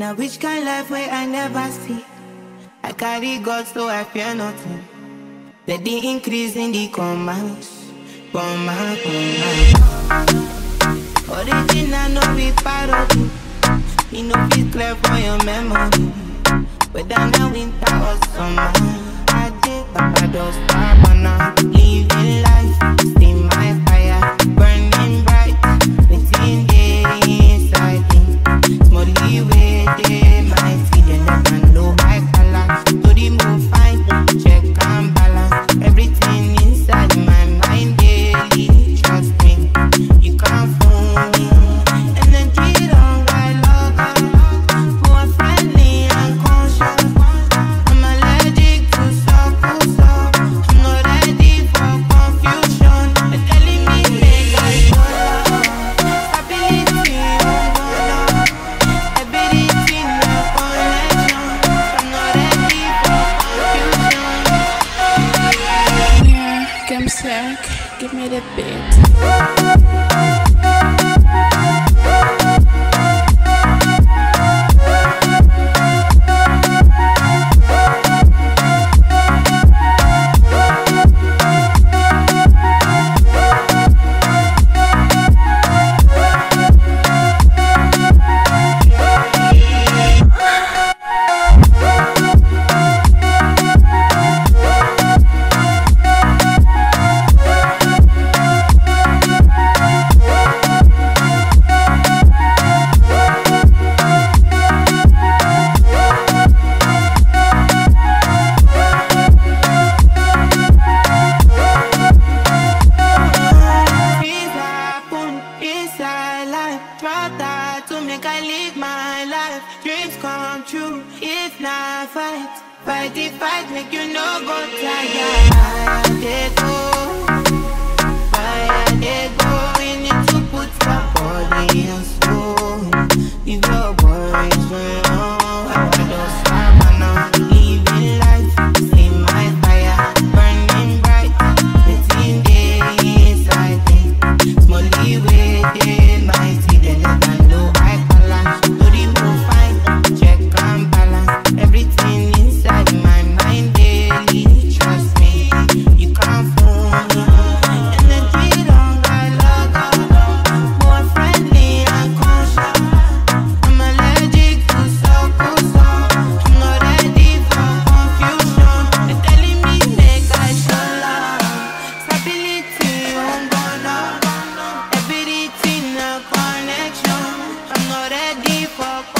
Now which kind life way I never see? I carry God so I fear nothing. Let the increase in the commands. Command, command. Original no be parody. You know be clear for your memory. Whether na winter or summer, I think I just stop on primeira EP. make I live my life. Dreams come true. If not, fight. Fight the fight, make you no go tired. pa